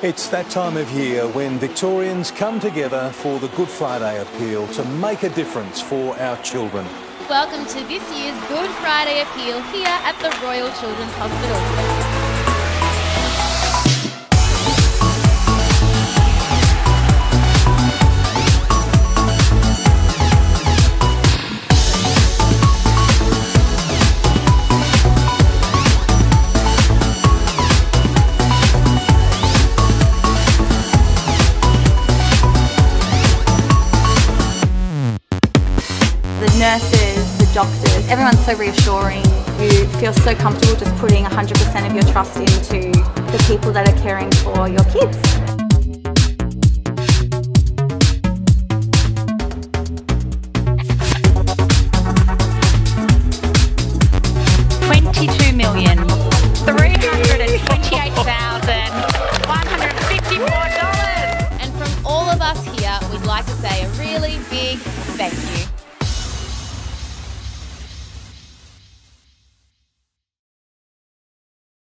It's that time of year when Victorians come together for the Good Friday appeal to make a difference for our children. Welcome to this year's Good Friday appeal here at the Royal Children's Hospital. Nurses, the doctors, everyone's so reassuring. You feel so comfortable just putting 100% of your trust into the people that are caring for your kids. Twenty-two million three hundred and twenty-eight thousand one hundred fifty-four dollars. And from all of us here, we'd like to say a really big thank you.